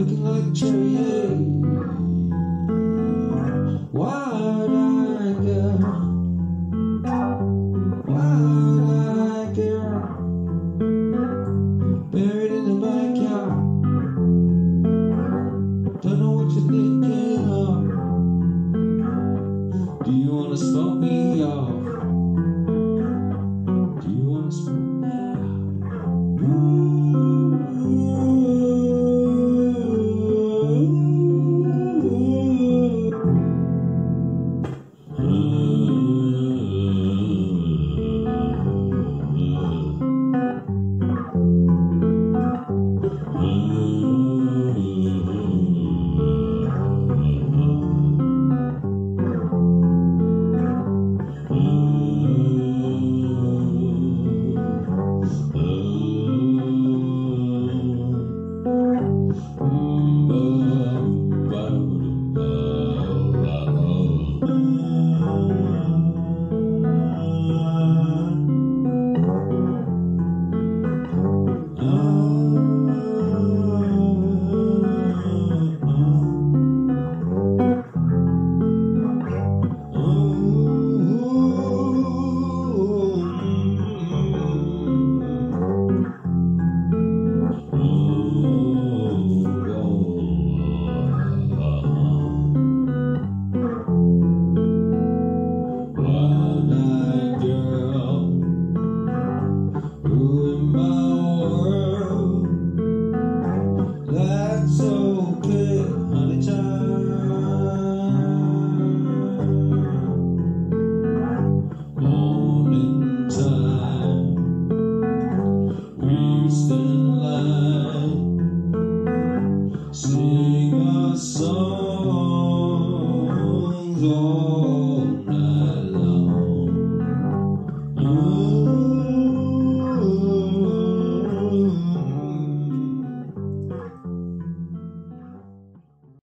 looking like ruin my world. That's honey child. Time, we used line, sing our songs. Oh,